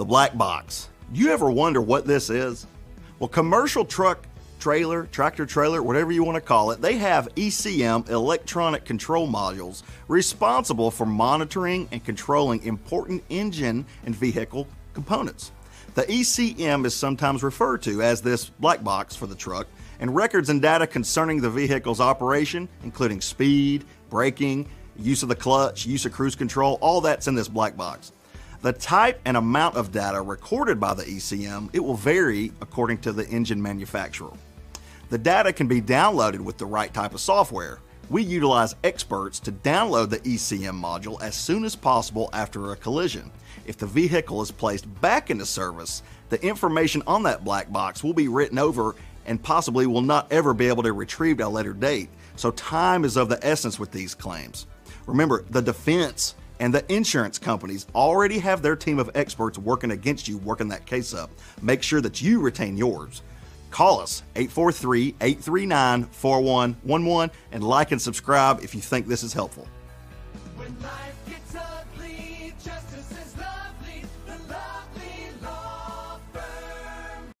The black box. Do you ever wonder what this is? Well, commercial truck, trailer, tractor trailer, whatever you want to call it, they have ECM electronic control modules responsible for monitoring and controlling important engine and vehicle components. The ECM is sometimes referred to as this black box for the truck, and records and data concerning the vehicle's operation, including speed, braking, use of the clutch, use of cruise control, all that's in this black box. The type and amount of data recorded by the ECM, it will vary according to the engine manufacturer. The data can be downloaded with the right type of software. We utilize experts to download the ECM module as soon as possible after a collision. If the vehicle is placed back into service, the information on that black box will be written over and possibly will not ever be able to retrieve at a later date. So time is of the essence with these claims. Remember, the defense and the insurance companies already have their team of experts working against you, working that case up. Make sure that you retain yours. Call us 843 839 4111 and like and subscribe if you think this is helpful.